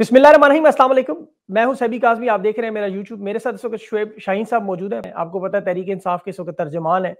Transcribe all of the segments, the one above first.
वालेकुम मैं हूँ सभी काजमी आप देख रहे हैं मेरा यूट्यूब मेरे साथ इस वक्त शुएब शाहीन साहब मौजूद है। आपको पता है तहरीक इंसाफ के इस वक्त तर्जमान है।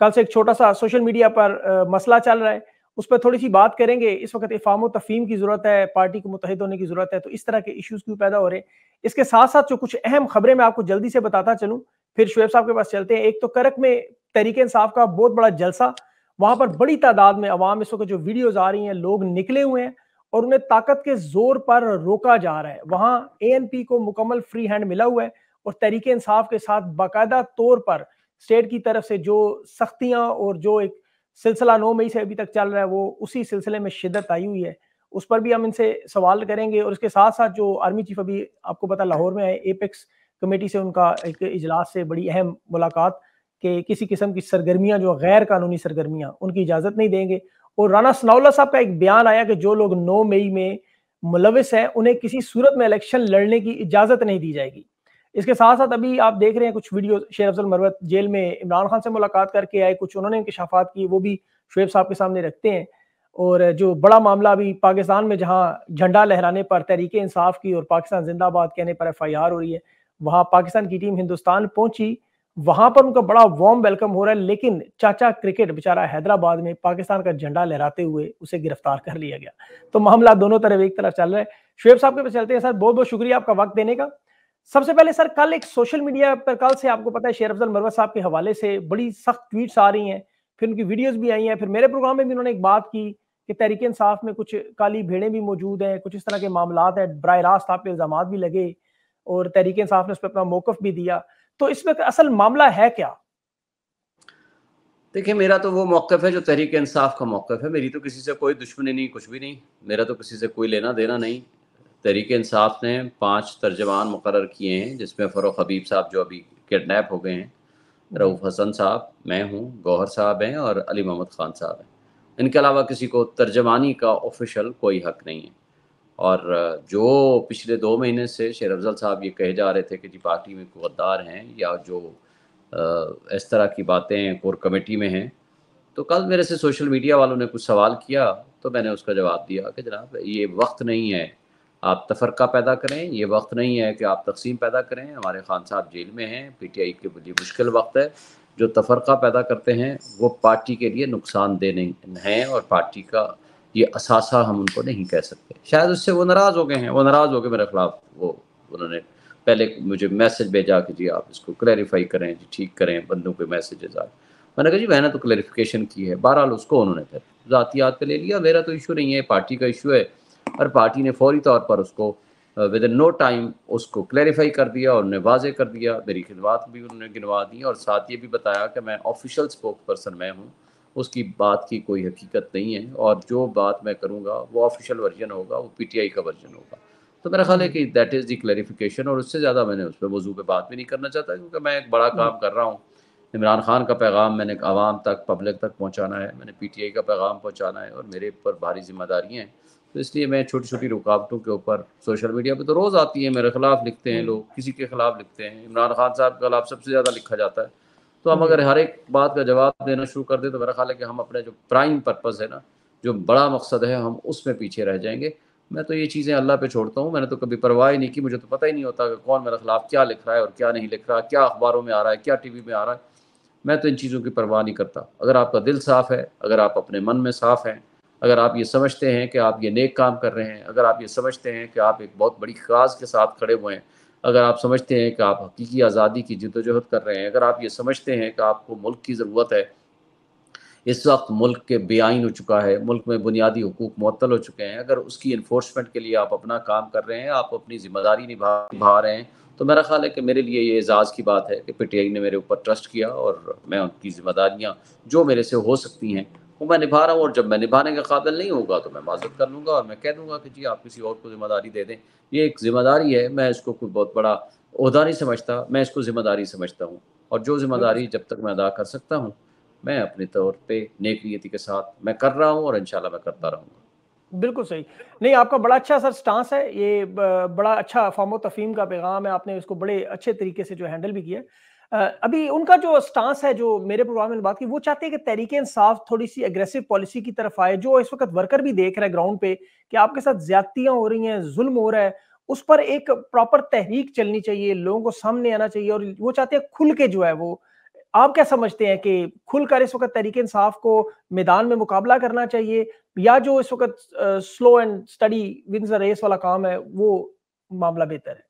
कल से एक छोटा सा सोशल मीडिया पर आ, मसला चल रहा है। उस पर थोड़ी सी बात करेंगे। इस वक्त इफाम तफीम की ज़रूरत है पार्टी को मुतहद होने की ज़रूरत है तो इस तरह के इशूज़ क्यों पैदा हो रहे हैं? इसके साथ साथ जो कुछ अहम खबरें मैं आपको जल्दी से बताता चलूँ फिर शुएब साहब के पास चलते हैं। एक तो करक में तहरीक इंसाफ का बहुत बड़ा जलसा वहाँ पर बड़ी तादाद में अवाम इस वक्त जो वीडियोज़ आ रही हैं लोग निकले हुए हैं। और उन्हें ताकत के ज़ोर पर रोका जा रहा है। वहाँ ए को मुकम्मल फ्री हैंड मिला हुआ है और तरीके इंसाफ के साथ बाकायदा तौर पर स्टेट की तरफ़ से जो सख्तियाँ और जो एक सिलसिला नौ मई से अभी तक चल रहा है, वो उसी सिलसिले में शिद्दत आई हुई है। उस पर भी हम इनसे सवाल करेंगे और इसके साथ साथ जो आर्मी चीफ अभी आपको पता लाहौर में है एपेक्स कमेटी से उनका एक इजलास से बड़ी अहम मुलाकात के किसी किस्म की सरगर्मियाँ जो गैर कानूनी सरगर्मियाँ, उनकी इजाज़त नहीं देंगे। और राना सनाउल्ला साहब का एक बयान आया कि जो लोग 9 मई में मुलविस हैं, उन्हें किसी सूरत में इलेक्शन लड़ने की इजाज़त नहीं दी जाएगी। इसके साथ साथ अभी आप देख रहे हैं, कुछ वीडियो शेर अफजल मरवत जेल में इमरान खान से मुलाकात करके आए, कुछ उन्होंने इंकशाफात की, वो भी शुएब साहब के सामने रखते हैं। और जो बड़ा मामला अभी पाकिस्तान में, जहाँ झंडा लहराने पर, तहरीके इंसाफ की और पाकिस्तान जिंदाबाद कहने पर एफ़ आई आर हो रही है, वहाँ पाकिस्तान की टीम हिंदुस्तान पहुँची वहाँ पर उनका बड़ा वार्म वेलकम हो रहा है, लेकिन चाचा क्रिकेट बेचारा हैदराबाद में पाकिस्तान का झंडा लहराते हुए उसे गिरफ़्तार कर लिया गया। तो मामला दोनों तरफ़ एक तरफ़ चल रहा है। शुएब साहब के पास चलते हैं, सर बहुत बहुत शुक्रिया आपका वक्त देने का। सबसे पहले, सर, कल एक सोशल मीडिया पर, कल से आपको पता है, शेर अफजल मरवत साहब के हवाले से बड़ी सख्त ट्वीट्स आ रही हैं, फिर उनकी वीडियोस भी आई हैं, फिर मेरे प्रोग्राम में भी उन्होंने एक बात की कि तहरीक इंसाफ में कुछ काली भेड़ें भी मौजूद हैं, कुछ इस तरह के मामला हैं बर रास्त आप पे इल्ज़ाम भी लगे और तहरीक इंसाफ ने उस पर अपना मौकफ भी दिया। तो इसमें असल मामला है क्या? देखिए, मेरा तो वो मौकफ है जो तहरीक इंसाफ का मौकफ है। मेरी तो किसी से कोई दुश्मनी नहीं, कुछ भी नहीं। मेरा तो किसी से कोई लेना देना नहीं। तहरीक इंसाफ ने पाँच तर्जमान मुकर किए हैं, जिसमें फ़रोख हबीब साहब जो अभी किडनैप हो गए हैं, रऊफ़ हसन साहब, मैं हूँ, गौहर साहब हैं और अली मोहम्मद ख़ान साहब हैं। इनके अलावा किसी को तर्जमानी का ऑफिशियल कोई हक नहीं है। और जो पिछले दो महीने से शेर अफजल साहब ये कहे जा रहे थे कि जी पार्टी में गद्दार हैं या जो इस तरह की बातें कोर कमेटी में हैं तो कल मेरे से सोशल मीडिया वालों ने कुछ सवाल किया तो मैंने उसका जवाब दिया कि जनाब ये वक्त नहीं है, आप तफरका पैदा करें, ये वक्त नहीं है कि आप तकसीम पैदा करें, हमारे खान साहब जेल में हैं पी टी आई के लिए मुश्किल वक्त है, जो तफरका पैदा करते हैं, वो पार्टी के लिए नुकसानदेह नहीं, हैं और पार्टी का ये असासा हम उनको नहीं कह सकते। शायद उससे वो नाराज़ हो गए हैं, वो नाराज़ हो गए मेरे ख़िलाफ़, वो, उन्होंने पहले मुझे मैसेज भेजा कि जी आप इसको क्लैरिफाई करें, जी ठीक करें बंदों के मैसेजेस आ मैंने कहा, जी मैंने तो क्लैरिफिकेशन की है, बहरहाल उसको उन्होंने फिर ज़ातियात पे ले लिया, मेरा तो इशू नहीं है, पार्टी का इशू है। और पार्टी ने फौरी तौर पर उसको विद इन नो टाइम उसको क्लैरिफाई कर दिया और उन्होंने वाजे कर दिया। मेरी खिदवात भी उन्होंने गिनवा दी और साथ ये भी बताया कि मैं ऑफिशियल स्पोक पर्सन मैं हूँ। उसकी बात की कोई हकीकत नहीं है और जो बात मैं करूँगा वो ऑफिशियल वर्जन होगा वो पीटीआई का वर्जन होगा। तो मेरा ख्याल है कि दैट इज़ दी क्लैरिफिकेशन और उससे ज़्यादा मैंने उस पर मौजू पर बात भी नहीं करना चाहता क्योंकि मैं एक बड़ा काम कर रहा हूँ। इमरान खान का पैगाम मैंने आवाम तक पब्लिक तक पहुँचाना है मैंने पी टी आई का पैगाम पहुँचाना है और मेरे ऊपर भारी जिम्मेदारियाँ हैं। तो इसलिए मैं छोटी छोटी रुकावटों के ऊपर सोशल मीडिया पे तो रोज़ आती है मेरे खिलाफ लिखते हैं लोग किसी के खिलाफ लिखते हैं। इमरान खान साहब के खिलाफ सबसे ज़्यादा लिखा जाता है। तो हम अगर हर एक बात का जवाब देना शुरू कर दें तो मेरा ख्याल है कि हम अपने जो प्राइम पर्पज़ है ना जो बड़ा मकसद है हम उसमें पीछे रह जाएँगे। मैं तो ये चीज़ें अल्लाह पे छोड़ता हूँ। मैंने तो कभी परवाह ही नहीं की। मुझे तो पता ही नहीं होता कि कौन मेरे खिलाफ क्या लिख रहा है और क्या नहीं लिख रहा क्या अखबारों में आ रहा है क्या टी में आ रहा है। मैं तो इन चीज़ों की परवाह नहीं करता। अगर आपका दिल साफ़ है अगर आप अपने मन में साफ़ हैं अगर आप ये समझते हैं कि आप ये नेक काम कर रहे हैं अगर आप ये समझते हैं कि आप एक बहुत बड़ी काज के साथ खड़े हुए हैं अगर आप समझते हैं कि आप हकीकी आज़ादी की जदोजहद कर रहे हैं, अगर आप ये समझते हैं कि आपको मुल्क की ज़रूरत है, इस वक्त मुल्क के बेआइन हो चुका है, मुल्क में बुनियादी हकूक मअतल हो चुके हैं, अगर उसकी इन्फोर्समेंट के लिए आप अपना काम कर रहे हैं, आप अपनी ज़िम्मेदारी निभा निभा रहे हैं तो मेरा ख्याल है कि मेरे लिए ये एजाज़ की बात है कि पी ने मेरे ऊपर ट्रस्ट किया और मैं उनकी ज़िम्मेदारियाँ जो मेरे से हो सकती हैं वो मैं निभा रहा हूँ और जब मैं निभाने का काबिल नहीं होगा तो मैं माजत कर लूँगा और मैं कह दूँगा कि जी, आप किसी और को ज़िम्मेदारी दे दें। ये एक ज़िम्मेदारी है, मैं इसको कोई बहुत बड़ा अहदा नहीं समझता, मैं इसको ज़िम्मेदारी समझता हूँ। और जो ज़िम्मेदारी जब तक मैं अदा कर सकता हूँ, मैं अपने तौर पर नेक नीति के साथ मैं कर रहा हूँ और इन मैं करता रहूँगा। बिल्कुल सही। नहीं, आपका बड़ा अच्छा सर स्टांस है, ये बड़ा अच्छा फॉर्म तफीम का पैगाम है, आपने इसको बड़े अच्छे तरीके से जो हैंडल भी किया अभी उनका जो स्टांस है, जो मेरे प्रोग्राम में बात की, वो चाहते हैं कि तहरीक इंसाफ थोड़ी सी एग्रेसिव पॉलिसी की तरफ़ आए, जो इस वक्त वर्कर भी देख रहे हैं ग्राउंड पे कि आपके साथ ज्यादतियाँ हो रही हैं, जुल्म हो रहा है, उस पर एक प्रॉपर तहरीक चलनी चाहिए, लोगों को सामने आना चाहिए और वो चाहते हैं खुल के जो है वो, आप क्या समझते हैं कि खुलकर इस वक्त तरीके इंसाफ को मैदान में मुकाबला करना चाहिए या जो इस वक्त slow and study wins race वाला काम है, वो मामला बेहतर है?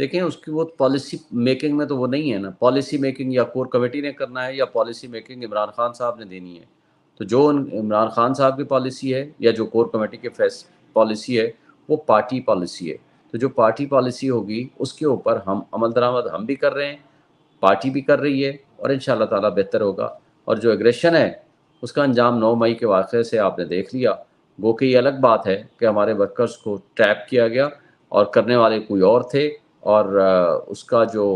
देखें, उसकी वो पॉलिसी मेकिंग में तो वो नहीं है ना। पॉलिसी मेकिंग या कोर कमेटी ने करना है या पॉलिसी मेकिंग इमरान खान साहब ने देनी है। तो जो इमरान खान साहब की पॉलिसी है या जो कोर कमेटी की फैस पॉलिसी है, वो पार्टी पॉलिसी है। तो जो पार्टी पॉलिसी होगी, उसके ऊपर हम अमल दरामद हम भी कर रहे हैं पार्टी भी कर रही है और इन ताला बेहतर होगा। और जो एग्रेशन है, उसका अंजाम नौ मई के वाक़े से आपने देख लिया। वो कि ये अलग बात है कि हमारे वर्कर्स को ट्रैप किया गया और करने वाले कोई और थे। और उसका जो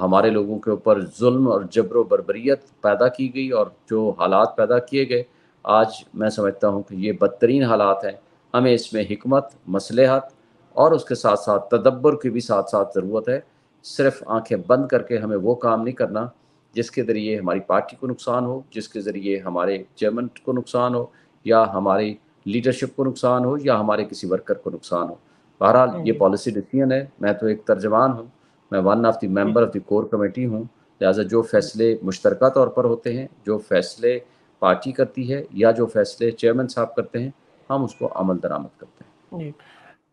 हमारे लोगों के ऊपर जुल्म और जबर बरबरीत पैदा की गई और जो हालात पैदा किए गए, आज मैं समझता हूँ कि ये बदतरीन हालात हैं। हमें इसमें हमत मसलहत और उसके साथ साथ तदब्बर की भी साथ साथ ज़रूरत है। सिर्फ़ आँखें बंद करके हमें वो काम नहीं करना जिसके ज़रिए हमारी पार्टी को नुकसान हो, जिसके ज़रिए हमारे चेयरमैन को नुकसान हो या हमारी लीडरशिप को नुकसान हो या हमारे किसी वर्कर को नुकसान हो। बहरहाल ये पॉलिसी डिसीज़न है। मैं तो एक तर्जमान हूँ। मैं one of the member of the core committee हूँ। लिहाजा जो फैसले मुश्तर तौर पर होते हैं जो फैसले पार्टी करती है या जो फैसले चेयरमैन साहब करते हैं हम उसको अमल दरामद करते हैं।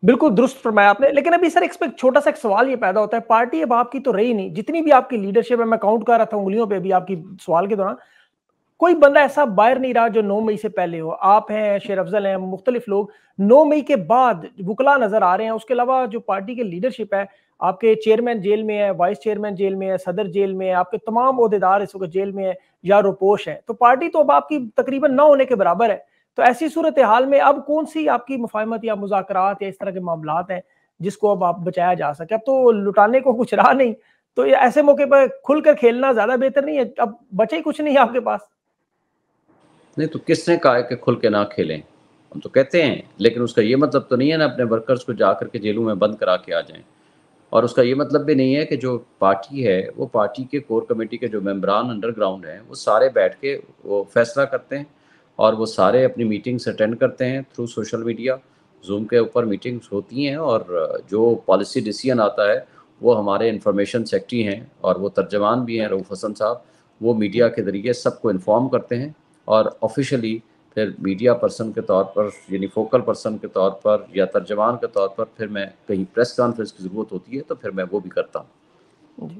बिल्कुल दुरुस्त फरमाया आपने। लेकिन अभी सर एक छोटा सा एक सवाल ये पैदा होता है। पार्टी अब आपकी तो रही नहीं। जितनी भी आपकी लीडरशिप है मैं काउंट कर रहा था उंगलियों पे भी आपकी सवाल के दौरान। कोई बंदा ऐसा बाहर नहीं रहा जो 9 मई से पहले हो। आप हैं, शेर अफजल हैं, मुख्तलिफ़ लोग। 9 मई के बाद बुकला नज़र आ रहे हैं। उसके अलावा जो पार्टी की लीडरशिप है, आपके चेयरमैन जेल में है, वाइस चेयरमैन जेल में है, सदर जेल में है, आपके तमाम अहदेदार इस वक्त जेल में है या रोपोश है। तो पार्टी तो अब आपकी तकरीबन न होने के बराबर है। तो ऐसी सूरत हाल में अब कौन सी आपकी मुफाहमत या मुजाकर या इस तरह के मामला हैं जिसको अब आप बचाया जा सके? अब तो लुटाने को कुछ रहा नहीं। तो ऐसे मौके पर खुलकर खेलना ज़्यादा बेहतर नहीं है। अब बचे कुछ नहीं है आपके पास। नहीं तो किसने कहा है कि खुल के ना खेलें? हम तो कहते हैं, लेकिन उसका ये मतलब तो नहीं है ना अपने वर्कर्स को जा करके जेलों में बंद करा के आ जाएँ। और उसका ये मतलब भी नहीं है कि जो पार्टी है, वो पार्टी के कोर कमेटी के जो मेम्बरान अंडरग्राउंड हैं, वो सारे बैठ के वो फैसला करते हैं और वो सारे अपनी मीटिंग्स अटेंड करते हैं थ्रू सोशल मीडिया जूम के ऊपर मीटिंग्स होती हैं और जो पॉलिसी डिसीज़न आता है, वो हमारे इंफॉर्मेशन सेक्रेटरी हैं और वो तर्जमान भी हैं, रऊफ़ हसन साहब, वो मीडिया के ज़रिए सबको इन्फॉर्म करते हैं। और ऑफिशियली फिर मीडिया पर्सन के तौर पर, यानी फोकल पर्सन के तौर पर या तर्जमान के तौर पर फिर मैं कहीं प्रेस कॉन्फ्रेंस की ज़रूरत होती है तो फिर मैं वो भी करता हूँ।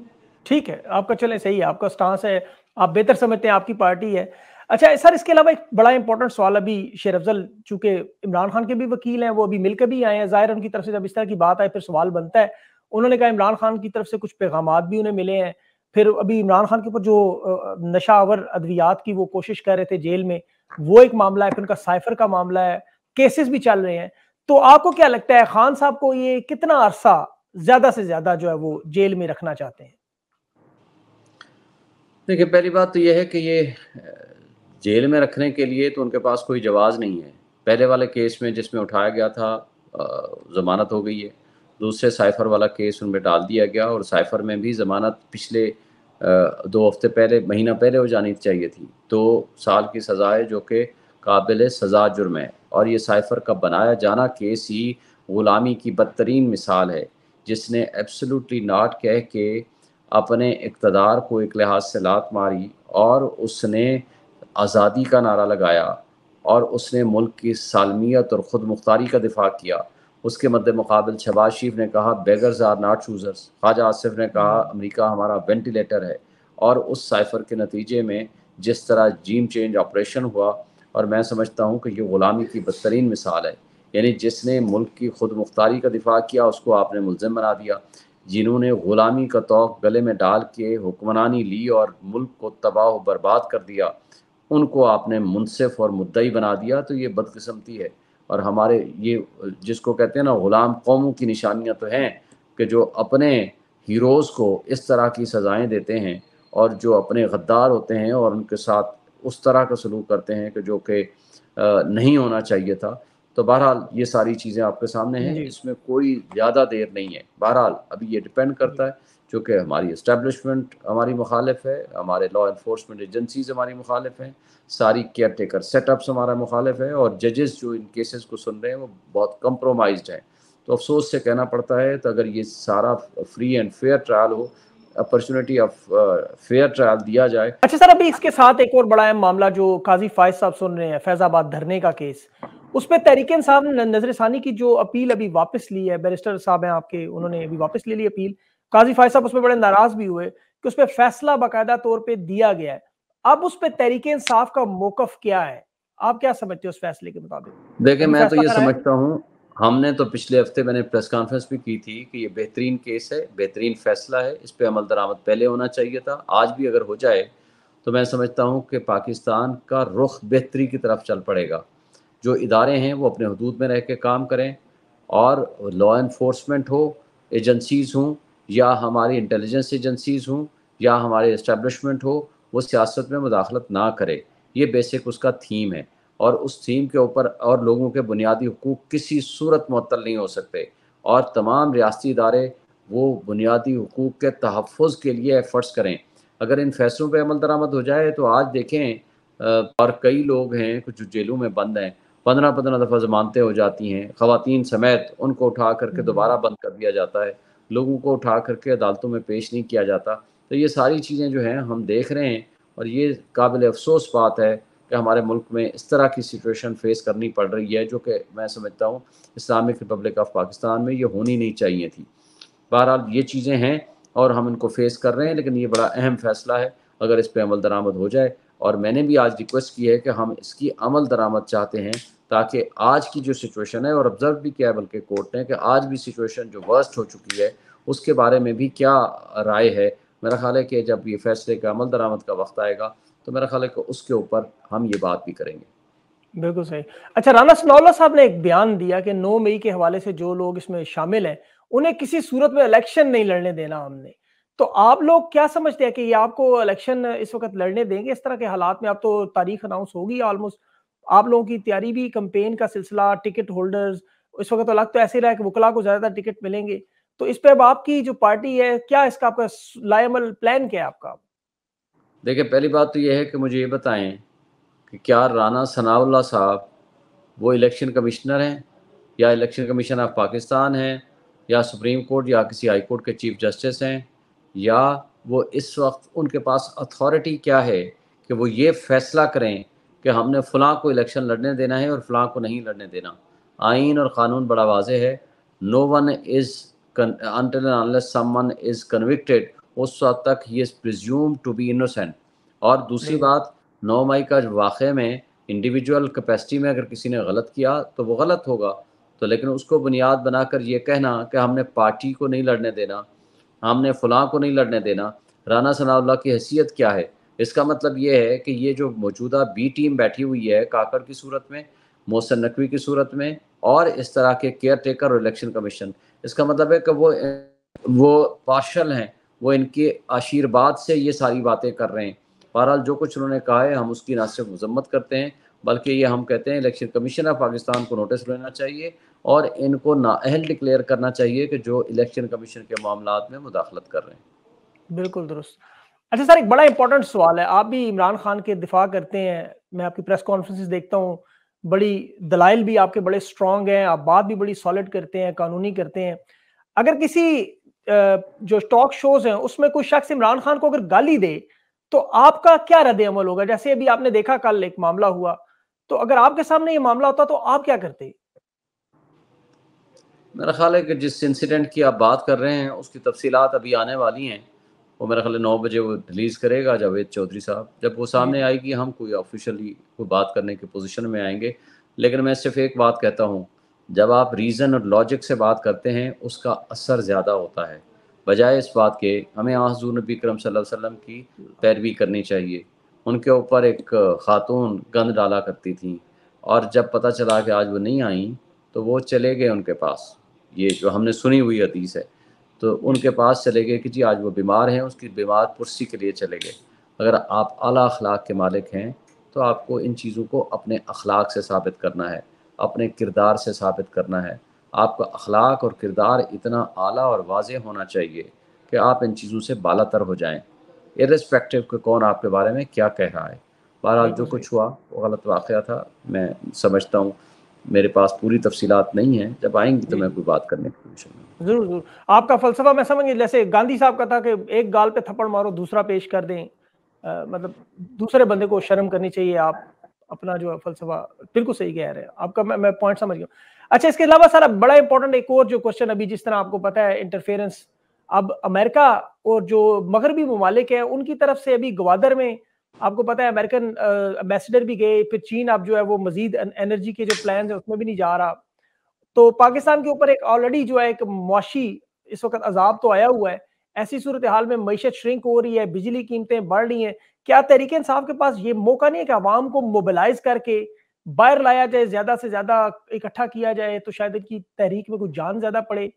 ठीक है, आपका चले सही है, आपका स्टांस है, आप बेहतर समझते हैं, आपकी पार्टी है। अच्छा सर, इसके अलावा एक बड़ा इंपॉर्टेंट सवाल अभी शेर अफजल, चूँकि इमरान खान के भी वकील हैं, वो अभी मिलकर भी आए हैं। ज़ाहिर उनकी तरफ़ से जब इस तरह की बात आए, फिर सवाल बनता है। उन्होंने कहा, इमरान खान की तरफ़ से कुछ पैगाम भी उन्हें मिले हैं। फिर अभी इमरान खान के ऊपर जो नशावर अद्वियात की वो कोशिश कर रहे थे जेल में, वो एक मामला है, फिर उनका साइफर का मामला है, केसेस भी चल रहे हैं। तो आपको क्या लगता है, खान साहब को ये कितना अरसा ज़्यादा से ज़्यादा जो है वो जेल में रखना चाहते हैं? देखिए, पहली बात तो यह है कि ये जेल में रखने के लिए तो उनके पास कोई जवाज़ नहीं है। पहले वाले केस में जिसमें उठाया गया था ज़मानत हो गई है। दूसरे साइफ़र वाला केस उनमें डाल दिया गया और साइफ़र में भी ज़मानत पिछले दो हफ़्ते पहले, महीना पहले हो जानी चाहिए थी। दो साल की सज़ा है जो कि काबिल सज़ा जुर्म है। और ये साइफ़र का बनाया जाना केस ही ग़ुलामी की बदतरीन मिसाल है, जिसने एब्सोल्युटली नाट कह के अपने इकतदार को एक लिहाज से लात मारी और उसने आज़ादी का नारा लगाया और उसने मुल्क की सालमियत और ख़ुद मुख्तारी का दिफा किया। उसके मद्द मुकाबल शबाज शरीफ ने कहा beggars are not choosers Khawaja Asif ने कहा, अमेरिका हमारा वेंटिलेटर है। और उस साइफर के नतीजे में जिस तरह जीम चेंज ऑपरेशन हुआ, और मैं समझता हूँ कि ये ग़ुलामी की बदतरीन मिसाल है। यानी जिसने मुल्क की खुद मुख्तारी का दिफा किया, उसको आपने मुलजिम बना दिया। जिन्होंने ग़ुलामी का तोक़ गले में डाल के हुक्मरानी ली और मुल्क को तबाह बर्बाद कर दिया, उनको आपने मुनसिफ और मुद्दई बना दिया तो ये बदकस्मती है। और हमारे ये जिसको कहते हैं ना ग़ुलाम कौमों की निशानियाँ तो हैं कि जो अपने हीरोज़ को इस तरह की सज़ाएँ देते हैं और जो अपने गद्दार होते हैं और उनके साथ उस तरह का सलूक करते हैं कि जो कि नहीं होना चाहिए था। तो बहरहाल ये सारी चीज़ें आपके सामने हैं। इसमें कोई ज़्यादा देर नहीं है। बहरहाल अभी ये डिपेंड करता है चूँकि हमारी इस्टेब्लिशमेंट हमारी मुखालिफ है, हमारे लॉ इन्फोर्समेंट एजेंसीज हमारी मुखालिफ हैं, सारी केयर टेकर सेटअप्स हमारा मुखालिफ है और जजेस जो इन केसेस को सुन रहे हैं वो बहुत कम्प्रोमाइज हैं। तो अफसोस से कहना पड़ता है तो अगर ये सारा फ्री एंड फेयर ट्रायल हो अपॉर्चुनिटी ऑफ़ फेयर ट्रायल दिया जाए। अच्छा सर, अभी इसके साथ एक और बड़ा अहम मामला जो काजी फायज साहब सुन रहे हैं, फैजाबाद धरने का केस उस पर तहरीक साहब नज़र सानी की जो अपील अभी वापस ली है, बैरिस्टर साहब हैं आपके, उन्होंने अभी वापस ले ली अपील। काजी फायज साहब उस पर बड़े नाराज़ भी हुए कि उस पर फैसला बाकायदा तौर पर दिया गया है। अब उस पर तहरीक इंसाफ का मौकफ क्या है? आप क्या समझते हो उस फैसले के मुताबिक? देखिए मैं तो ये समझता हूँ हमने तो पिछले हफ़्ते मैंने प्रेस कॉन्फ्रेंस भी की थी कि ये बेहतरीन केस है बेहतरीन फैसला है इस पर अमल दरामद पहले होना चाहिए था आज भी अगर हो जाए तो मैं समझता हूँ कि पाकिस्तान का रुख बेहतरी की तरफ़ चल पड़ेगा। जो इदारे हैं वो अपने हदूद में रह के काम करें और लॉ इन्फोर्समेंट हो एजेंसीज़ हों या हमारी इंटेलिजेंस एजेंसीज़ हों या हमारे इस्टेब्लिशमेंट हो वो सियासत में मुदाखलत ना करे। ये बेसिक उसका थीम है। और उस थीम के ऊपर और लोगों के बुनियादी हकूक़ किसी सूरत मअतल नहीं हो सकते। और तमाम रियाती इदारे वो बुनियादी हकूक़ के तहफ़ के लिए एफ़र्ट्स करें। अगर इन फैसलों पर अमल दरामद हो जाए तो आज देखें और कई लोग हैं कुछ जेलों में बंद हैं पंद्रह पंद्रह दफ़ा ज़मानतें हो जाती हैं ख़वातीन समेत उनको उठा करके हम्म। दोबारा बंद कर दिया जाता है। लोगों को उठा करके अदालतों में पेश नहीं किया जाता। तो ये सारी चीज़ें जो हैं, हम देख रहे हैं और ये काबिल अफसोस बात है कि हमारे मुल्क में इस तरह की सिचुएशन फेस करनी पड़ रही है, जो कि मैं समझता हूँ इस्लामिक रिपब्लिक ऑफ़ पाकिस्तान में ये होनी नहीं चाहिए थी। बहरहाल ये चीज़ें हैं और हम इनको फेस कर रहे हैं, लेकिन ये बड़ा अहम फैसला है। अगर इस पर अमल दरामद हो जाए और मैंने भी आज रिक्वेस्ट की है कि हम इसकी अमल दरामद चाहते हैं ताकि आज की जो सिचुएशन है और ऑब्ज़र्व भी किया है, बल्कि कोर्ट ने कि आज भी सिचुएशन जो वर्स्ट हो चुकी है, उसके बारे में भी क्या राय है। मेरा ख्याल है कि जब ये फैसले का अमल दरामद का वक्त आएगा तो मेरा ख्याल है कि उसके ऊपर हम ये बात भी करेंगे। बिल्कुल सही। अच्छा राना सनौला साहब ने एक बयान दिया कि 9 मई के हवाले से जो लोग इसमें शामिल हैं, उन्हें किसी सूरत में इलेक्शन नहीं लड़ने देना हमने। तो आप लोग क्या समझते हैं कि ये आपको इलेक्शन इस वक्त लड़ने देंगे? इस तरह के हालात में आप तो तारीख अनाउंस होगी ऑलमोस्ट आप लोगों की तैयारी भी कंपेन का सिलसिला टिकट होल्डर्स इस वक्त तो लग तो ऐसे रहा है कि वकला को ज़्यादा टिकट मिलेंगे। तो इस पे अब आपकी जो पार्टी है, क्या इसका आपका लाइमल प्लान क्या है आपका? देखिए, पहली बात तो यह है कि मुझे ये बताएँ कि क्या राना सनाउल्ला साहब वो इलेक्शन कमिश्नर हैं? या इलेक्शन कमीशन ऑफ़ पाकिस्तान हैं? या सुप्रीम कोर्ट या किसी हाई कोर्ट के चीफ जस्टिस हैं? या वो इस वक्त उनके पास अथॉरिटी क्या है कि वो ये फैसला करें कि हमने फ़लाँ को इलेक्शन लड़ने देना है और फ़लाँ को नहीं लड़ने देना। आइन और क़ानून बड़ा वाज है। No one is summon is convicted उस वक्त तक ही is presumed to be innocent और दूसरी बात नौ मई का वाक़ में इंडिविजुअल कैपेसिटी में अगर किसी ने गलत किया तो वो गलत होगा। तो लेकिन उसको बुनियाद बनाकर ये कहना कि हमने पार्टी को नहीं लड़ने देना। हमने फ़लाँ को नहीं लड़ने देना। राना सनाउल्ला की हैसियत क्या है? इसका मतलब ये है कि ये जो मौजूदा बी टीम बैठी हुई है, काकर की सूरत में, मोहसन नकवी की सूरत में, और इस तरह के केयर टेकर और इलेक्शन कमीशन इसका मतलब है कि वो वो पार्शल हैं, वो इनके आशीर्वाद से ये सारी बातें कर रहे हैं। बहरहाल जो कुछ उन्होंने कहा है, हम उसकी ना सिर्फ़ मजम्मत करते हैं, बल्कि ये हम कहते हैं इलेक्शन कमीशन ऑफ़ पाकिस्तान को नोटिस लेना चाहिए और इनको नाअहल डिक्लेयर करना चाहिए कि जो इलेक्शन कमीशन के मामला में मुदाखलत कर रहे हैं। बिल्कुल दुरुस्त। अच्छा सर, एक बड़ा इंपॉर्टेंट सवाल है। आप भी इमरान खान के दिफा करते हैं। मैं आपकी प्रेस कॉन्फ्रेंस देखता हूँ। बड़ी दलाइल भी आपके बड़े स्ट्रांग हैं। आप बात भी बड़ी सॉलिड करते हैं, कानूनी करते हैं। अगर किसी जो टॉक शोज़ हैं, उसमें कोई शख्स इमरान खान को अगर गाली दे तो आपका क्या रद्द अमल होगा? जैसे अभी आपने देखा कल एक मामला हुआ। तो अगर आपके सामने ये मामला होता तो आप क्या करते? मेरा ख्याल है कि जिस इंसिडेंट की आप बात कर रहे हैं उसकी तफसीलात अभी आने वाली हैं। वो मेरा ख्याल है नौ बजे वो रिलीज़ करेगा जावेद चौधरी साहब। जब वो सामने आएगी हम कोई ऑफिशियली कोई बात करने की पोजीशन में आएँगे। लेकिन मैं सिर्फ़ एक बात कहता हूँ जब आप रीज़न और लॉजिक से बात करते हैं उसका असर ज़्यादा होता है। बजाय इस बात के हमें हजूर नबी करम वसल्लम की पैरवी करनी चाहिए। उनके ऊपर एक ख़ातून गंद डाला करती थी। और जब पता चला कि आज वो नहीं आई तो वो चले गए उनके पास। ये जो हमने सुनी हुई हदीस है तो उनके पास चले गए कि जी आज वो बीमार हैं उसकी बीमार पुरसी के लिए चले गए। अगर आप अला अखलाक के मालिक हैं तो आपको इन चीज़ों को अपने अखलाक से साबित करना है अपने किरदार से साबित करना है। आपका अखलाक और किरदार इतना आला और वाज होना चाहिए कि आप इन चीज़ों से बालातर हो जाएँ। इरिस्पेक्टिव के कौन आपके बारे में क्या कह रहा है। बहरहाल जो कुछ हुआ वो गलत वाक़ था मैं समझता हूँ। मेरे पास पूरी तफसीलात नहीं है। जब आएँगी तो मैं कोई बात करने की कोशिश ज़रूर ज़रूर। आपका फलसफा मैं समझ जैसे गांधी साहब का था कि एक गाल पे थप्पड़ मारो दूसरा पेश कर दें। आ, मतलब दूसरे बंदे को शर्म करनी चाहिए। आप अपना जो फलसफा बिल्कुल सही कह रहे हैं। आपका मैं, मैं पॉइंट समझ गया। अच्छा इसके अलावा सर बड़ा इंपॉर्टेंट एक और जो क्वेश्चन अभी जिस तरह आपको पता है इंटरफेरेंस अब अमेरिका और जो मगरबी ममालिक है उनकी तरफ़ से अभी गवादर में आपको पता है अमेरिकन एम्बेसडर भी गए, फिर चीन अब जो है वो मजीद एनर्जी के जो प्लान है, उसमें भी नहीं जा रहा। तो पाकिस्तान के ऊपर एक ऑलरेडी जो है एक मुआशी इस वक्त अजाब तो आया हुआ है। ऐसी सूरत हाल में मीशत श्रिंक हो रही है, बिजली कीमतें बढ़ रही हैं। क्या तरीके इंसाफ के पास ये मौका नहीं है कि आवाम को मोबिलाइज करके बाहर लाया जाए, ज़्यादा से ज़्यादा इकट्ठा किया जाए तो शायद इनकी तहरीक में कुछ जान ज़्यादा पड़े?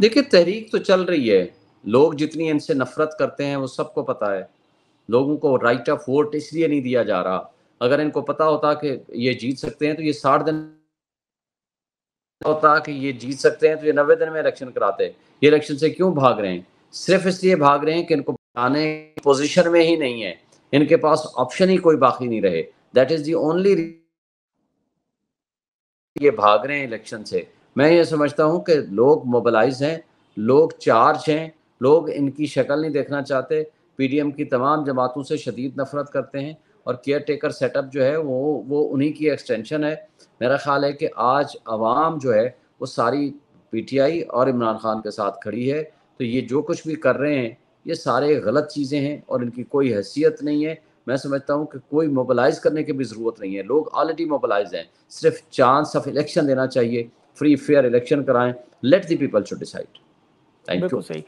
देखिए, तहरीक तो चल रही है। लोग जितनी इनसे नफरत करते हैं, वो सबको पता है। लोगों को राइट ऑफ़ वोट इसलिए नहीं दिया जा रहा। अगर इनको पता होता कि ये जीत सकते हैं तो ये साठ दिन होता कि ये जीत सकते हैं तो ये नब्बे दिन में इलेक्शन कराते। ये इलेक्शन से क्यों भाग रहे हैं? सिर्फ़ इसलिए भाग रहे हैं कि इनको आने पोजीशन में ही नहीं है। इनके पास ऑप्शन ही कोई बाकी नहीं रहे। दैट इज़ दी ये भाग रहे हैं इलेक्शन से। मैं ये समझता हूँ कि लोग मोबलाइज हैं, लोग चार्ज हैं, लोग इनकी शक्ल नहीं देखना चाहते। पीडीएम की तमाम जमातों से शदीद नफरत करते हैं और केयर टेकर सेटअप जो है वो वो उन्हीं की एक्सटेंशन है। मेरा ख्याल है कि आज आवाम जो है वो सारी पीटीआई और इमरान खान के साथ खड़ी है। तो ये जो कुछ भी कर रहे हैं, ये सारे गलत चीज़ें हैं और इनकी कोई हैसियत नहीं है। मैं समझता हूँ कि कोई मोबलाइज करने की भी ज़रूरत नहीं है। लोग ऑलरेडी मोबलाइज हैं। सिर्फ़ चांस ऑफ़ इलेक्शन देना चाहिए। फ्री फेयर इलेक्शन कराएँ। Let the people to decide thank you सही।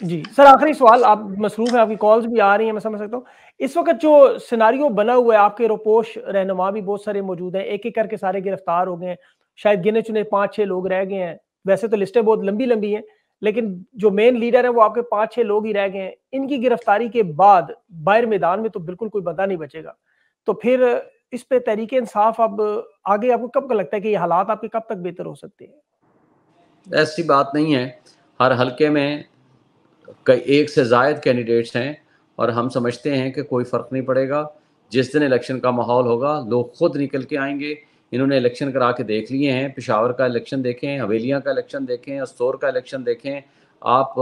जी। सर, आखिरी सवाल, आप मसरूफ हैं, आपकी कॉल्स भी आ रही हैं, मैं समझ सकता हूँ। इस वक्त जो सिनारियो बना हुआ है, आपके रोपोश रहनुमा भी बहुत सारे मौजूद हैं एक एक करके सारे गिरफ़्तार हो गए हैं। शायद गिने चुने पाँच छह लोग रह गए हैं। वैसे तो लिस्टें बहुत लंबी लंबी हैं, लेकिन जो मेन लीडर है, वो आपके पाँच छह लोग ही रह गए हैं। इनकी गिरफ्तारी के बाद बाहर मैदान में तो बिल्कुल कोई बंदा नहीं बचेगा। तो फिर इस पे तरीके इंसाफ अब आगे आपको कब का लगता है कि ये हालात आपके कब तक बेहतर हो सकते हैं? ऐसी बात नहीं है। हर हल्के में कई एक से जायद कैंडिडेट्स हैं और हम समझते हैं कि कोई फ़र्क नहीं पड़ेगा। जिस दिन इलेक्शन का माहौल होगा लोग खुद निकल के आएँगे। इन्होंने इलेक्शन करा के देख लिए हैं। पिशावर का इलेक्शन देखें हवेलियाँ का इलेक्शन देखें अस्तौर का इलेक्शन देखें। आप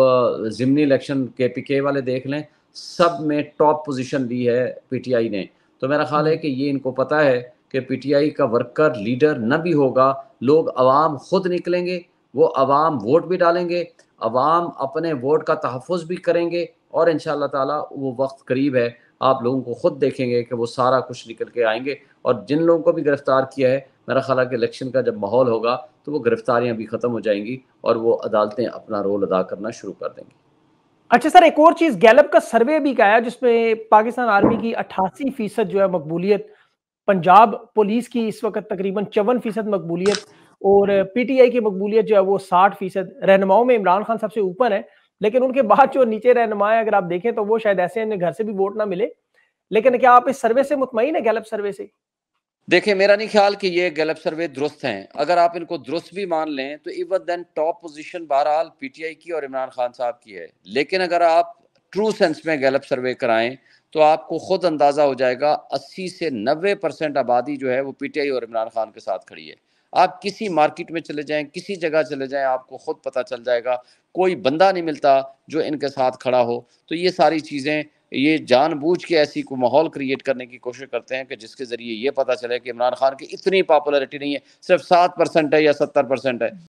ज़िमनी इलेक्शन के पी के वाले देख लें। सब में टॉप पोजीशन ली है पीटीआई ने। तो मेरा ख्याल है कि ये इनको पता है कि पीटीआई का वर्कर लीडर न भी होगा। लोग आवाम खुद निकलेंगे वो आवाम वोट भी डालेंगे। अवाम अपने वोट का तहफ़ भी करेंगे और इन ताला वो वक्त करीब है, आप लोगों को ख़ुद देखेंगे कि वो सारा कुछ निकल के आएँगे। और जिन लोगों को भी गिरफ़्तार किया है, मेरा ख्याल है कि इलेक्शन का जब माहौल होगा तो वो गिरफ्तारियाँ भी ख़त्म हो जाएँगी और वो अदालतें अपना रोल अदा करना शुरू कर देंगी। अच्छा सर, एक और चीज़, गैलप का सर्वे भी आया जिसमें पाकिस्तान आर्मी की अट्ठासी फ़ीसद जो है मकबूलियत, पंजाब पुलिस की इस वक्त तकरीबन चौवन फ़ीसद मकबूलियत और पीटीआई की मकबूलियत जो है वो साठ फ़ीसद रहनुमाओं में इमरान खान सबसे ऊपर है। लेकिन उनके बाद जो नीचे रहनुमा अगर आप देखें तो वो शायद ऐसे घर से भी वोट ना मिले। लेकिन क्या आप इस सर्वे से मुतमिन है, गैलप सर्वे से? देखिए, मेरा नहीं ख्याल कि ये गैलप सर्वे दुरुस्त हैं। अगर आप इनको दुरुस्त भी मान लें तो इवन देन टॉप पोजीशन बहरहाल पीटीआई की और इमरान खान साहब की है। लेकिन अगर आप ट्रू सेंस में गैलप सर्वे कराएँ तो आपको खुद अंदाज़ा हो जाएगा 80 से 90 परसेंट आबादी जो है वो पीटीआई और इमरान खान के साथ खड़ी है। आप किसी मार्केट में चले जाएँ, किसी जगह चले जाएँ, आपको खुद पता चल जाएगा, कोई बंदा नहीं मिलता जो इनके साथ खड़ा हो। तो ये सारी चीज़ें, ये जानबूझ के ऐसी को माहौल क्रिएट करने की कोशिश करते हैं कि जिसके ज़रिए ये पता चले कि इमरान खान की इतनी पॉपुलरिटी नहीं है, सिर्फ़ सात परसेंट है या सत्तर परसेंट है।